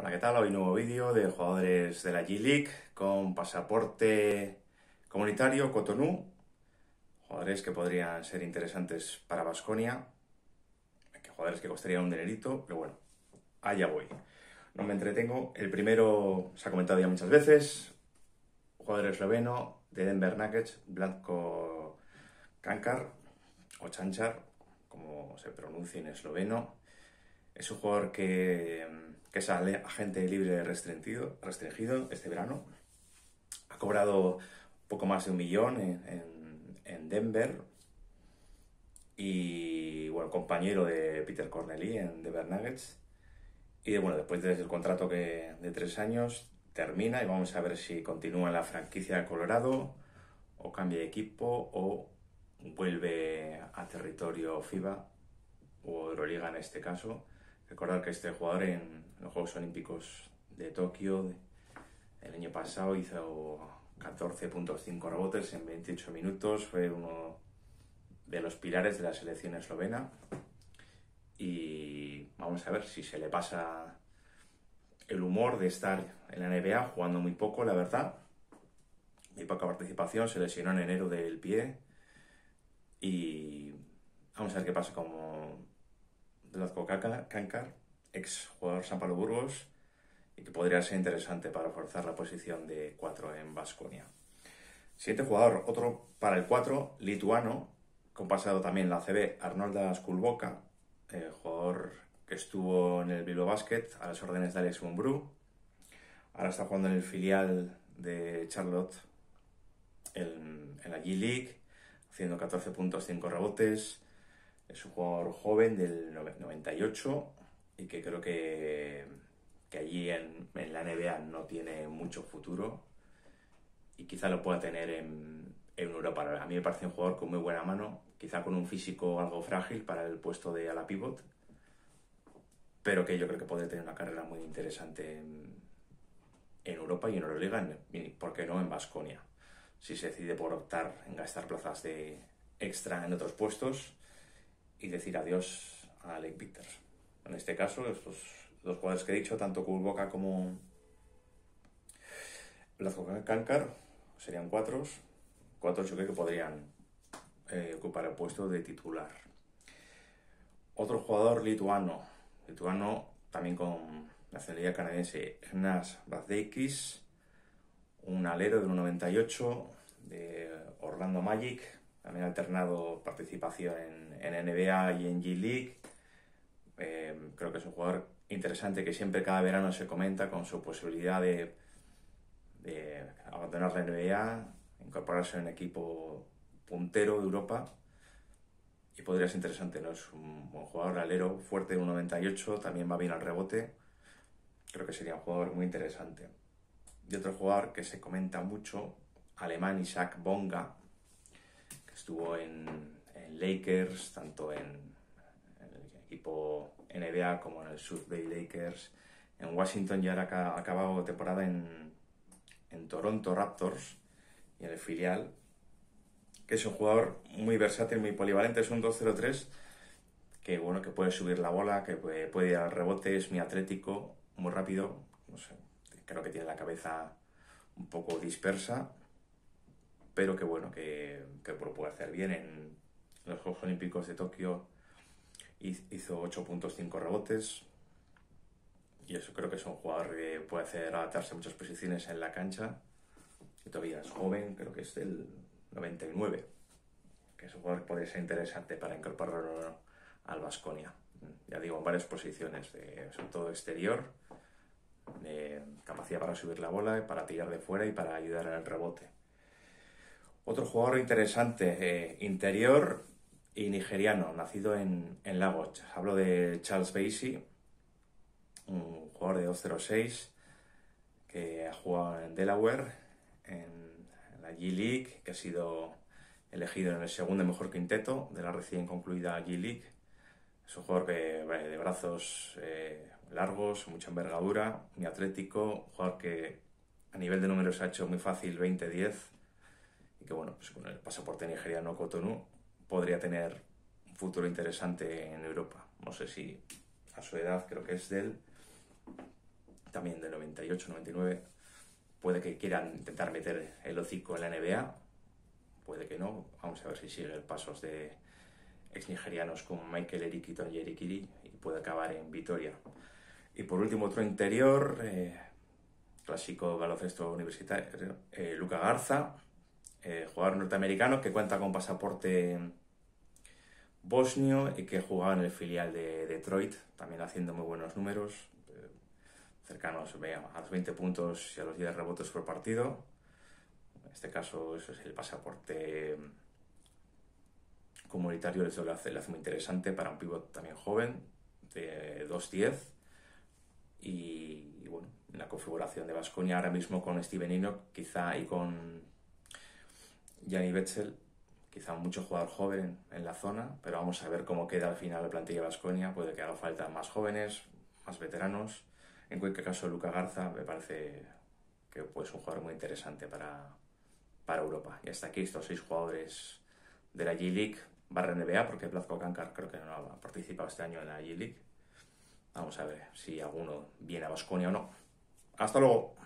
Hola, ¿qué tal? Hoy nuevo vídeo de jugadores de la G-League con pasaporte comunitario Cotonou. Jugadores que podrían ser interesantes para Basconia. Jugadores que costarían un dinerito, pero bueno, allá voy. No me entretengo. El primero se ha comentado ya muchas veces. Jugador esloveno de Denver Nuggets, Blanco Kankar o Chanchar, como se pronuncia en esloveno. Es un jugador que, que sale agente libre restringido, restringido este verano. Ha cobrado poco más de un millón en, en, Denver. Y bueno, compañero de Peter Corneli en Denver Nuggets. Y bueno, después del contrato que, de tres años termina y vamos a ver si continúa en la franquicia de Colorado o cambia de equipo o vuelve a territorio FIBA o Euroliga en este caso. Recordar que este jugador en los Juegos Olímpicos de Tokio el año pasado hizo 14.5 rebotes en 28 minutos, fue uno de los pilares de la selección eslovena. Y vamos a ver si se le pasa el humor de estar en la NBA jugando muy poco, la verdad. Muy poca participación, se lesionó en enero del pie. Y vamos a ver qué pasa como Blazko Kankar, ex jugador San Pablo Burgos, y que podría ser interesante para forzar la posición de 4 en Vasconia. Siguiente jugador, otro para el 4, lituano, con pasado también la CB, Arnolda Skulboka, eh, jugador que estuvo en el Bilbao Basket a las órdenes de Alex Mumbrú. Ahora está jugando en el filial de Charlotte en, en la G-League, haciendo 14 puntos, 5 rebotes. Es un jugador joven del 98 y que creo que, que allí en, en, la NBA no tiene mucho futuro y quizá lo pueda tener en, en Europa. A mí me parece un jugador con muy buena mano, quizá con un físico algo frágil para el puesto de ala pivot, pero que yo creo que puede tener una carrera muy interesante en, Europa y en Euroliga, y por qué no en Basconia, si se decide por optar en gastar plazas de extra en otros puestos y decir adiós a Lake Peters. En este caso, estos dos jugadores que he dicho, tanto Boca como Blazko Kankar, serían cuatro, cuatro yo creo que podrían eh, ocupar el puesto de titular. Otro jugador lituano, lituano también con nacionalidad canadiense, Ignas Bazdeikis, un alero de 1,98 de Orlando Magic, también ha alternado participación en, en NBA y en G-League. Eh, creo que es un jugador interesante que siempre cada verano se comenta con su posibilidad de, de abandonar la NBA, incorporarse en un equipo puntero de Europa y podría ser interesante, ¿no? Es un buen jugador alero, fuerte de 1,98, también va bien al rebote. Creo que sería un jugador muy interesante. Y otro jugador que se comenta mucho, alemán Isaac Bonga, estuvo en, Lakers, tanto en, en, el equipo NBA como en el South Bay Lakers. En Washington ya ha acabado temporada en, en Toronto Raptors y en el filial, que es un jugador muy versátil, muy polivalente, es un 2-0-3 que bueno, que puede subir la bola, que puede, puede, ir al rebote, es muy atlético, muy rápido, no sé, creo que tiene la cabeza un poco dispersa pero que bueno, que, que puede hacer bien. En los Juegos Olímpicos de Tokio hizo 8.5 rebotes y eso creo que es un jugador que puede hacer adaptarse a muchas posiciones en la cancha y todavía es joven, creo que es del 99, que es un jugador que puede ser interesante para incorporarlo al Vasconia. Ya digo, en varias posiciones, de, sobre todo exterior, de capacidad para subir la bola, para tirar de fuera y para ayudar en el rebote. Otro jugador interesante, eh, interior y nigeriano, nacido en, en, Lagos. Hablo de Charles Basie, un jugador de 206 que ha jugado en Delaware, en, la G-League, que ha sido elegido en el segundo mejor quinteto de la recién concluida G-League. Es un jugador que, de brazos eh, largos, mucha envergadura, muy atlético, un jugador que a nivel de números ha hecho muy fácil 20-10 y que bueno, pues con el pasaporte nigeriano Cotonou podría tener un futuro interesante en Europa. No sé si a su edad, creo que es del también del 98-99. Puede que quieran intentar meter el hocico en la NBA, puede que no. Vamos a ver si sigue el pasos de ex nigerianos como Michael Eriki y Yerikiri y puede acabar en Vitoria. Y por último, otro interior, eh, clásico baloncesto universitario, eh, Luca Garza, eh, jugador norteamericano que cuenta con pasaporte bosnio y que jugaba en el filial de Detroit, también haciendo muy buenos números, cercanos a los 20 puntos y a los 10 rebotes por partido. En este caso, eso es el pasaporte comunitario, eso lo hace, lo hace muy interesante para un pivot también joven, de 2'10 y, bueno, la configuración de Vasconia ahora mismo con Steven Enoch, quizá y con Gianni Betzel, quizá mucho jugador joven en la zona, pero vamos a ver cómo queda al final la plantilla de Vasconia, puede que haga falta más jóvenes, más veteranos. En cualquier caso, Luca Garza me parece que es un jugador muy interesante para, para Europa. Y hasta aquí estos seis jugadores de la G-League barra NBA, porque Blazko Kankar creo que no ha participado este año en la G-League. Vamos a ver si alguno viene a Basconia o no. Hasta luego.